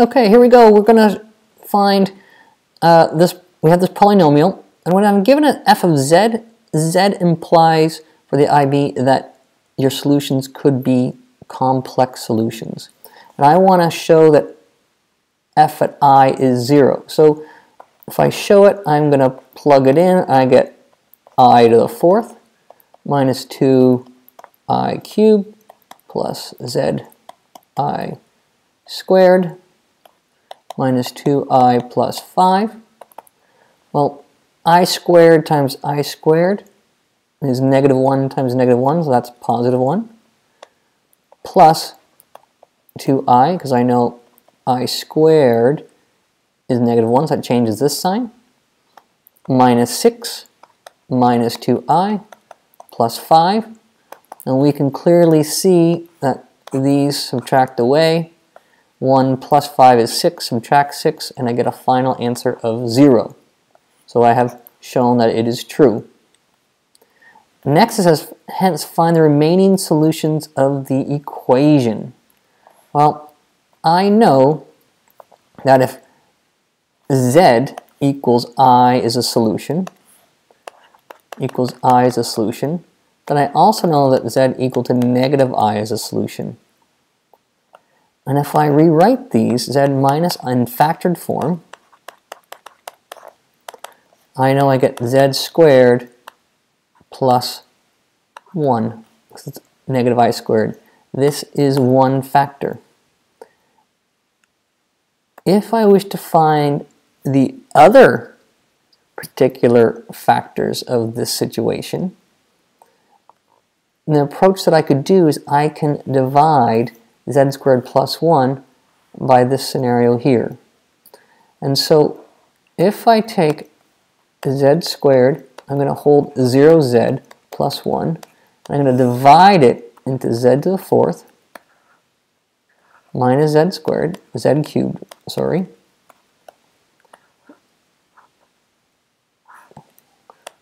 Okay, here we go. We're going to find uh, this. We have this polynomial, and when I'm given an f of z, z implies for the IB that your solutions could be complex solutions. And I want to show that f at i is 0. So if I show it, I'm going to plug it in. I get i to the fourth minus 2i cubed plus z i squared minus 2i plus 5. Well, i squared times i squared is negative 1 times negative 1, so that's positive 1, plus 2i, because I know i squared is negative 1, so that changes this sign, minus 6 minus 2i plus 5, and we can clearly see that these subtract away. 1 plus 5 is 6, subtract 6, and I get a final answer of 0. So I have shown that it is true. Next it says, hence find the remaining solutions of the equation. Well, I know that if z equals i is a solution, equals i is a solution, then I also know that z equal to negative i is a solution. And if I rewrite these, z minus in factored form, I know I get z squared plus 1, because it's negative i squared. This is one factor. If I wish to find the other particular factors of this situation, the approach that I could do is I can divide z squared plus 1 by this scenario here. And so if I take z squared, I'm going to hold 0z plus 1. I'm going to divide it into z to the fourth minus z squared, z cubed, sorry,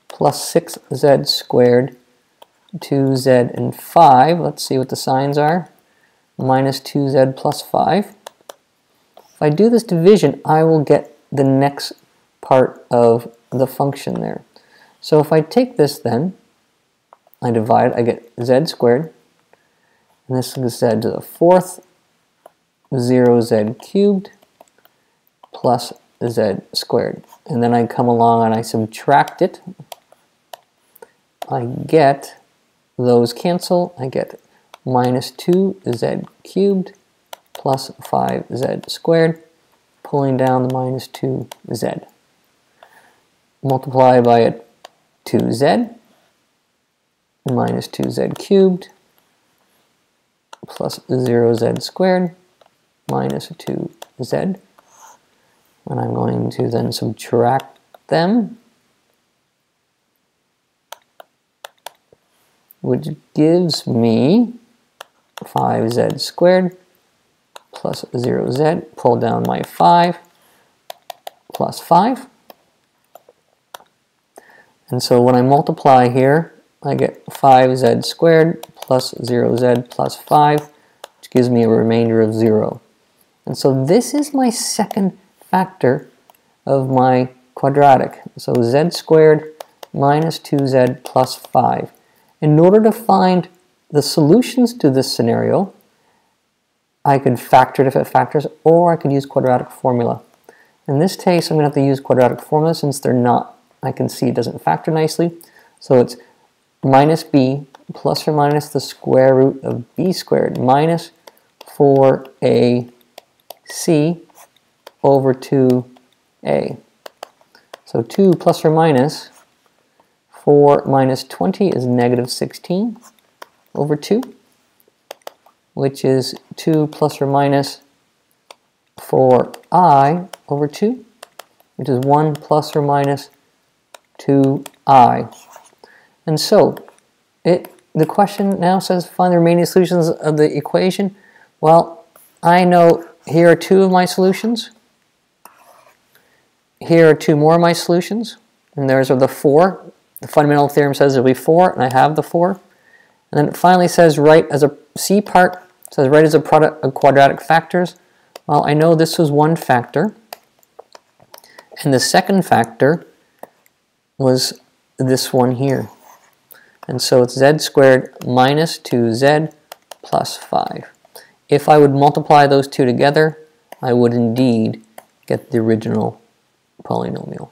plus 6z squared, 2z and 5. Let's see what the signs are. Minus 2z plus 5. If I do this division, I will get the next part of the function there. So if I take this then, I divide, I get z squared, and this is z to the fourth, 0z cubed, plus z squared. And then I come along and I subtract it. I get, those cancel, I get minus 2z cubed plus 5z squared, pulling down the minus 2z. Multiply by a 2z minus 2z cubed plus 0z squared minus 2z. And I'm going to then subtract them, which gives me 5z squared plus 0z. Pull down my 5 plus 5. And so when I multiply here, I get 5z squared plus 0z plus 5, which gives me a remainder of 0. And so this is my second factor of my quadratic. So z squared minus 2z plus 5. In order to find the solutions to this scenario, I could factor it if it factors, or I could use quadratic formula. In this case, I'm going to have to use quadratic formula since they're not I can see it doesn't factor nicely. So it's minus b plus or minus the square root of b squared minus 4ac over 2a. So 2 plus or minus 4 minus 20 is negative 16 over 2, which is 2 plus or minus 4i over 2, which is 1 plus or 2i. And so it the question now says find the remaining solutions of the equation. Well, I know here are two of my solutions. Here are two more of my solutions. And there's are the four. The fundamental theorem says there'll be four, and I have the four. And then it finally says write as a C part, says write as a product of quadratic factors. Well, I know this was one factor, and the second factor was this one here. And so it's z squared minus 2z plus 5. If I would multiply those two together, I would indeed get the original polynomial.